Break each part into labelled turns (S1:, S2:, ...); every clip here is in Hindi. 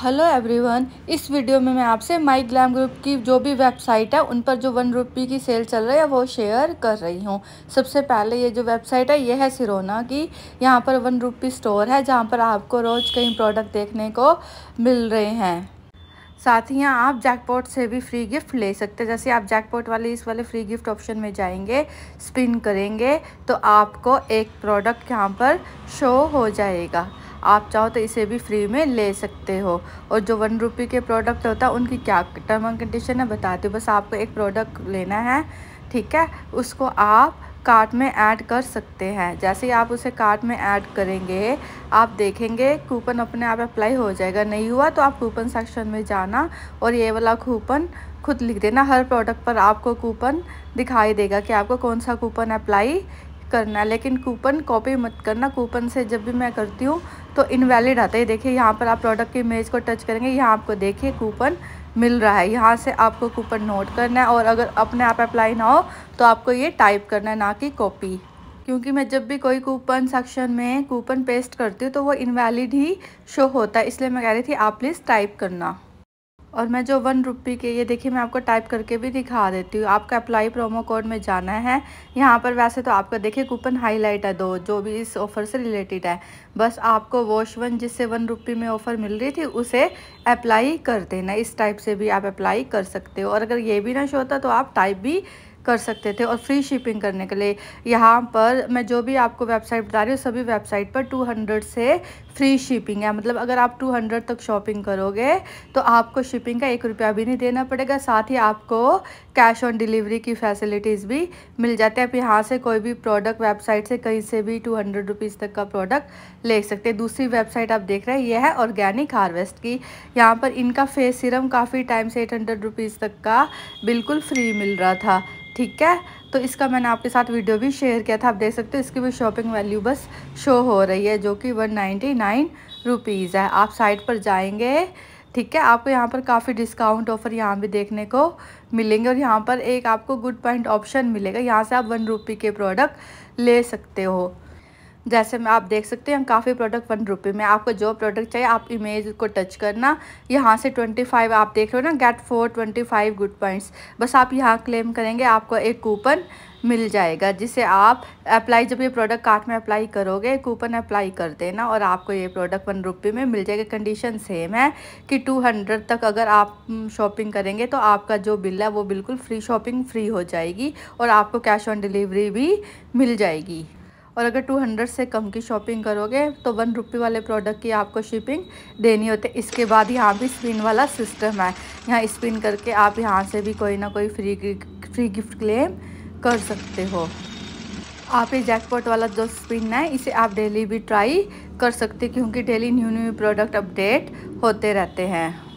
S1: हेलो एवरीवन इस वीडियो में मैं आपसे माई ग्लैम ग्रुप की जो भी वेबसाइट है, उन पर जो वन रुपी की सेल चल रही है, वो शेयर कर रही हूँ। सबसे पहले ये जो वेबसाइट है, ये है सिरोना की। यहाँ पर वन रुपी स्टोर है, जहाँ पर आपको रोज़ कई प्रोडक्ट देखने को मिल रहे हैं। साथ ही यहाँ आप जैकपॉट से भी फ्री गिफ्ट ले सकते हैं। जैसे आप जैकपॉट वाले, इस वाले फ्री गिफ्ट ऑप्शन में जाएँगे स्पिन करेंगे तो आपको एक प्रोडक्ट यहाँ पर शो हो जाएगा। आप चाहो तो इसे भी फ्री में ले सकते हो। और जो वन रुपी के प्रोडक्ट होता है उनकी क्या टर्म एंड कंडीशन है, बताती हूँ। बस आपको एक प्रोडक्ट लेना है, ठीक है? उसको आप कार्ट में ऐड कर सकते हैं। जैसे ही आप उसे कार्ट में ऐड करेंगे, आप देखेंगे कूपन अपने आप अप्लाई हो जाएगा। नहीं हुआ तो आप कूपन सेक्शन में जाना और ये वाला कूपन खुद लिख देना। हर प्रोडक्ट पर आपको कूपन दिखाई देगा कि आपको कौन सा कूपन अप्लाई करना है। लेकिन कूपन कॉपी मत करना। कूपन से जब भी मैं करती हूँ तो इनवैलिड आता है। देखिए, यहाँ पर आप प्रोडक्ट की इमेज को टच करेंगे, यहाँ आपको देखिए कूपन मिल रहा है। यहाँ से आपको कूपन नोट करना है और अगर अपने आप अप्लाई ना हो तो आपको ये टाइप करना है, ना कि कॉपी क्योंकि मैं जब भी कोई कूपन सेक्शन में कूपन पेस्ट करती हूँ तो वो इनवैलिड ही शो होता है। इसलिए मैं कह रही थी, आप प्लीज़ टाइप करना। और मैं जो वन रुपी के, ये देखिए मैं आपको टाइप करके भी दिखा देती हूँ। आपका अप्लाई प्रोमो कोड में जाना है। यहाँ पर वैसे तो आपका, देखिए कूपन हाईलाइट है दो, जो भी इस ऑफ़र से रिलेटेड है। बस आपको वॉश वन जिससे वन रुपी में ऑफ़र मिल रही थी, उसे अप्लाई कर देना। इस टाइप से भी आप अप्लाई कर सकते हो। और अगर ये भी ना शो होता तो आप टाइप भी कर सकते थे और फ्री शिपिंग करने के लिए। यहाँ पर मैं जो भी आपको वेबसाइट बता रही हूँ, सभी वेबसाइट पर 200 से फ्री शिपिंग है। मतलब अगर आप 200 तक शॉपिंग करोगे तो आपको शिपिंग का एक रुपया भी नहीं देना पड़ेगा। साथ ही आपको कैश ऑन डिलीवरी की फैसिलिटीज़ भी मिल जाती है। आप यहाँ से कोई भी प्रोडक्ट वेबसाइट से कहीं से भी टू हंड्रेड रुपीज़ तक का प्रोडक्ट ले सकते हैं। दूसरी वेबसाइट आप देख रहे हैं, यह है ऑर्गेनिक हार्वेस्ट की। यहाँ पर इनका फेस सीरम काफ़ी टाइम से एट हंड्रेड रुपीज़ तक का बिल्कुल फ्री मिल रहा था। ठीक है? तो इसका मैंने आपके साथ वीडियो भी शेयर किया था, आप देख सकते हो, इसकी भी शॉपिंग वैल्यू बस शो हो रही है, जो कि वन नाइन्टी नाइन रुपीज़ है। आप साइट पर जाएँगे, ठीक है? आपको यहाँ पर काफ़ी डिस्काउंट ऑफ़र यहाँ भी देखने को मिलेंगे और यहाँ पर एक आपको गुड पॉइंट ऑप्शन मिलेगा। यहाँ से आप वन रुपी के प्रोडक्ट ले सकते हो। जैसे में, आप देख सकते हैं काफ़ी प्रोडक्ट वन रुपये में, आपको जो प्रोडक्ट चाहिए, आप इमेज को टच करना। यहाँ से ट्वेंटी फाइव आप देख रहे हो ना get four twenty five good points बस आप यहाँ क्लेम करेंगे, आपको एक कूपन मिल जाएगा, जिसे आप अप्लाई जब ये प्रोडक्ट कार्ट में अप्लाई करोगे कूपन अप्लाई कर देना और आपको ये प्रोडक्ट वन रुपये में मिल जाएगा। कंडीशन सेम है कि टू हंड्रेड तक अगर आप शॉपिंग करेंगे तो आपका जो बिल है, वो बिल्कुल फ्री शॉपिंग फ्री हो जाएगी और आपको कैश ऑन डिलीवरी भी मिल जाएगी। और अगर टू हंड्रेड से कम की शॉपिंग करोगे तो वन रुपी वाले प्रोडक्ट की आपको शिपिंग देनी होती है। इसके बाद यहाँ भी स्पिन वाला सिस्टम है। यहाँ स्पिन करके आप यहाँ से भी कोई ना कोई फ्री फ्री गिफ्ट क्लेम कर सकते हो। आप ये जैकपॉट वाला जो स्पिन है, इसे आप डेली भी ट्राई कर सकते क्योंकि daily new new product update होते रहते हैं।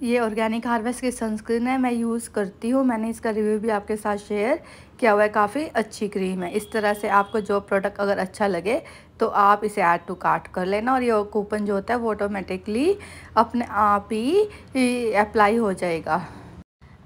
S1: ये ऑर्गेनिक हार्वेस्ट की सनस्क्रीन है, मैं यूज़ करती हूँ। मैंने इसका रिव्यू भी आपके साथ शेयर किया हुआ है, काफ़ी अच्छी क्रीम है। इस तरह से आपको जो प्रोडक्ट अगर अच्छा लगे तो आप इसे ऐड टू कार्ट कर लेना और ये कूपन जो होता है, वो ऑटोमेटिकली अपने आप ही अप्लाई हो जाएगा।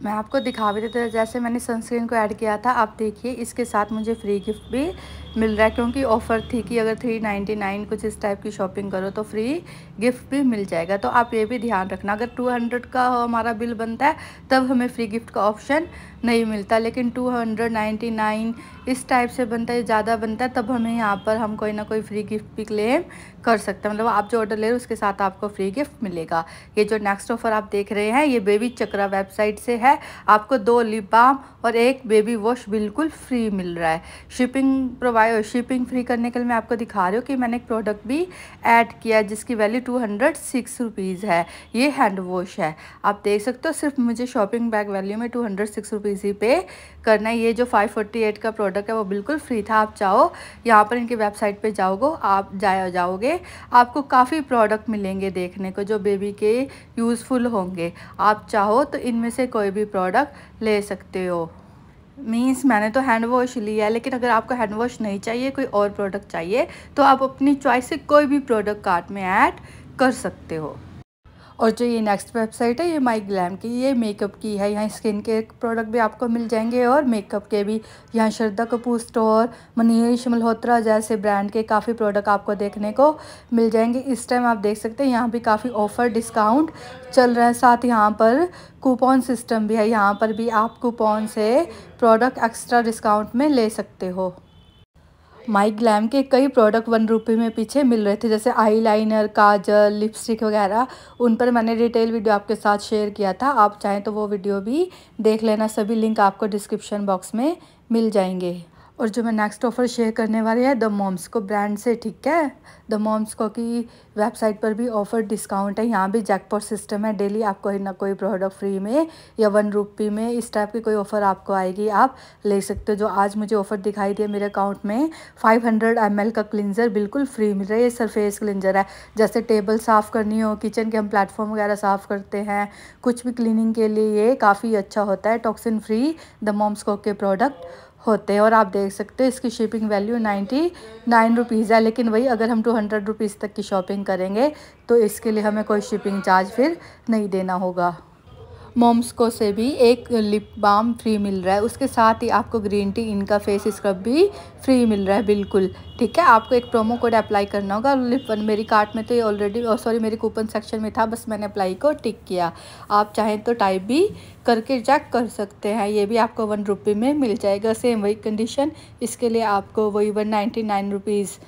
S1: मैं आपको दिखा भी देता जैसे मैंने सनस्क्रीन को ऐड किया था, आप देखिए, इसके साथ मुझे फ्री गिफ्ट भी मिल रहा है, क्योंकि ऑफ़र थी कि अगर थ्री नाइन्टी नाइन कुछ इस टाइप की शॉपिंग करो तो फ्री गिफ्ट भी मिल जाएगा। तो आप ये भी ध्यान रखना, अगर टू हंड्रेड का हमारा बिल बनता है, तब हमें फ्री गिफ्ट का ऑप्शन नहीं मिलता, लेकिन टू हंड्रेड नाइन्टी नाइन इस टाइप से बनता है, ज़्यादा बनता है, तब हमें यहाँ पर हम कोई ना कोई फ्री गिफ्ट भी क्लेम कर सकते हैं। मतलब आप जो ऑर्डर ले रहे हो, उसके साथ आपको फ्री गिफ्ट मिलेगा। ये जो नेक्स्ट ऑफ़र आप देख रहे हैं, ये बेबी चक्रा वेबसाइट से है। आपको दो लिप बाम और एक बेबी वॉश बिल्कुल फ्री मिल रहा है। शिपिंग प्रोवाइड शिपिंग फ्री करने के लिए मैं आपको दिखा रही हूँ कि मैंने एक प्रोडक्ट भी ऐड किया जिसकी value two hundred six rupees है। ये हैंड वॉश है। आप देख सकते हो, सिर्फ़ मुझे शॉपिंग बैग वैल्यू में टू हंड्रेड सिक्स रुपीज़ ही पे करना है। ये जो फाइव फोर्टी एट का प्रोडक्ट है, वो बिल्कुल फ्री था। आप चाहो यहाँ पर इनकी वेबसाइट पर जाओगे, आप जाया, जाओगे, आपको काफ़ी प्रोडक्ट मिलेंगे देखने को, जो बेबी के यूज़फुल होंगे। आप चाहो तो इनमें से कोई भी प्रोडक्ट ले सकते हो। मीन्स मैंने तो हैंड वॉश लिया है, लेकिन अगर आपको हैंड वॉश नहीं चाहिए, कोई और प्रोडक्ट चाहिए तो आप अपनी चॉइस से कोई भी प्रोडक्ट कार्ट में ऐड कर सकते हो। और जो ये नेक्स्ट वेबसाइट है, ये माई ग्लैम की, ये मेकअप की है। यहाँ स्किन के प्रोडक्ट भी आपको मिल जाएँगे और मेकअप के भी। यहाँ श्रद्धा कपूर स्टोर मनीष मल्होत्रा जैसे ब्रांड के काफ़ी प्रोडक्ट आपको देखने को मिल जाएँगे। इस टाइम आप देख सकते हैं, यहाँ भी काफ़ी ऑफ़र डिस्काउंट चल रहा है। साथ यहाँ पर कूपन सिस्टम भी है। यहाँ पर भी आप कूपन से प्रोडक्ट एक्स्ट्रा डिस्काउंट में ले सकते हो। माई ग्लैम के कई प्रोडक्ट वन रुपये में पीछे मिल रहे थे, जैसे आई लाइनर काजल लिपस्टिक वगैरह। उन पर मैंने डिटेल वीडियो आपके साथ शेयर किया था। आप चाहें तो वो वीडियो भी देख लेना। सभी लिंक आपको डिस्क्रिप्शन बॉक्स में मिल जाएँगे। और जो मैं नेक्स्ट ऑफ़र शेयर करने वाली है द मॉम्स को ब्रांड से, ठीक है? द मॉम्स को की वेबसाइट पर भी ऑफ़र डिस्काउंट है। यहाँ भी जैकपॉट सिस्टम है। डेली आपको ना कोई प्रोडक्ट फ्री में या वन रुपी में इस टाइप की कोई ऑफ़र आपको आएगी। आप ले सकते हो। जो आज मुझे ऑफ़र दिखाई दिया मेरे अकाउंट में 500 हंड्रेड का क्लिनज़र बिल्कुल फ्री मिल रहा है। ये सरफेस क्लिनज़र है। जैसे टेबल साफ़ करनी हो किचन के हम प्लेटफॉर्म वगैरह साफ़ करते हैं, कुछ भी क्लीनिंग के लिए ये काफ़ी अच्छा होता है। टॉक्सिन फ्री द मॉम्स के प्रोडक्ट होते हैं और आप देख सकते हो इसकी shipping value ninety nine rupees है। लेकिन वही अगर हम टू हंड्रेड रुपीज़ तक की शॉपिंग करेंगे तो इसके लिए हमें कोई शिपिंग चार्ज फिर नहीं देना होगा। मोम्सको से भी एक लिप बाम फ्री मिल रहा है। उसके साथ ही आपको ग्रीन टी इनका फेस स्क्रब भी फ्री मिल रहा है, बिल्कुल। ठीक है? आपको एक प्रोमो कोड अप्लाई करना होगा। लिप वन मेरी कार्ट में तो ये ऑलरेडी सॉरी मेरी कूपन सेक्शन में था, बस मैंने अप्लाई को टिक किया। आप चाहें तो टाइप भी करके चेक कर सकते हैं। ये भी आपको वन रुपये में मिल जाएगा। सेम वही कंडीशन इसके लिए आपको वही one ninety nine rupees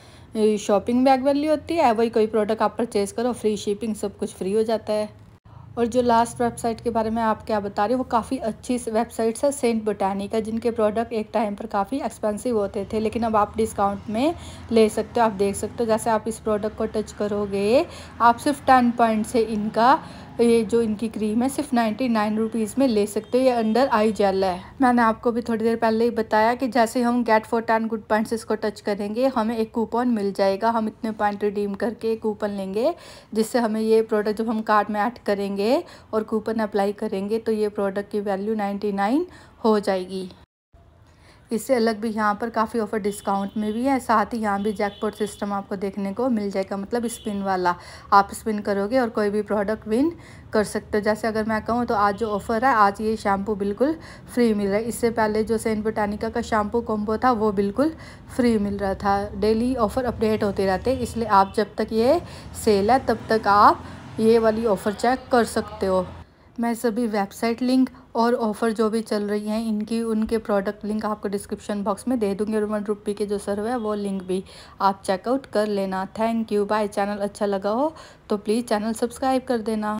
S1: shopping bag value होती है। वही कोई प्रोडक्ट आप परचेज़ करो फ्री शिपिंग सब कुछ फ्री हो जाता है। और जो लास्ट वेबसाइट के बारे में आप क्या बता रहे हो, वो काफ़ी अच्छी वेबसाइट्स है सेंट बोटानिका जिनके प्रोडक्ट एक टाइम पर काफ़ी एक्सपेंसिव होते थे, लेकिन अब आप डिस्काउंट में ले सकते हो, आप देख सकते हो, जैसे आप इस प्रोडक्ट को टच करोगे, आप सिर्फ़ टेन पॉइंट से इनका ये जो इनकी क्रीम है, सिर्फ़ नाइन्टी नाइन रुपीज़ में ले सकते हो, ये अंडर आई जेल है। मैंने आपको भी थोड़ी देर पहले ही बताया कि जैसे हम get for ten good points इसको टच करेंगे, हमें एक कूपन मिल जाएगा। हम इतने पॉइंट रिडीम करके कूपन लेंगे, जिससे हमें ये प्रोडक्ट जब हम कार्ड में ऐड करेंगे और कूपन अप्लाई करेंगे तो ये प्रोडक्ट की वैल्यू नाइन्टी नाइन हो जाएगी। इससे अलग भी यहाँ पर काफ़ी ऑफ़र डिस्काउंट में भी है। साथ ही यहाँ भी जैकपॉट सिस्टम आपको देखने को मिल जाएगा मतलब स्पिन वाला। आप स्पिन करोगे और कोई भी प्रोडक्ट विन कर सकते हो। जैसे अगर मैं कहूँ तो आज जो ऑफ़र है, आज ये शैम्पू बिल्कुल फ्री मिल रहा है। इससे पहले जो सेंट बोटानिका का शैम्पू कॉम्बो था, वो बिल्कुल फ्री मिल रहा था। डेली ऑफ़र अपडेट होते रहते इसलिए आप जब तक ये सेल है, तब तक आप ये वाली ऑफ़र चेक कर सकते हो। मैं सभी वेबसाइट लिंक और ऑफ़र जो भी चल रही हैं, इनकी, उनके प्रोडक्ट लिंक आपको डिस्क्रिप्शन बॉक्स में दे दूँगी। और वन रुपी के जो सर्व है, वो लिंक भी आप चेकआउट कर लेना। थैंक यू बाय चैनल अच्छा लगा हो तो प्लीज़ चैनल सब्सक्राइब कर देना।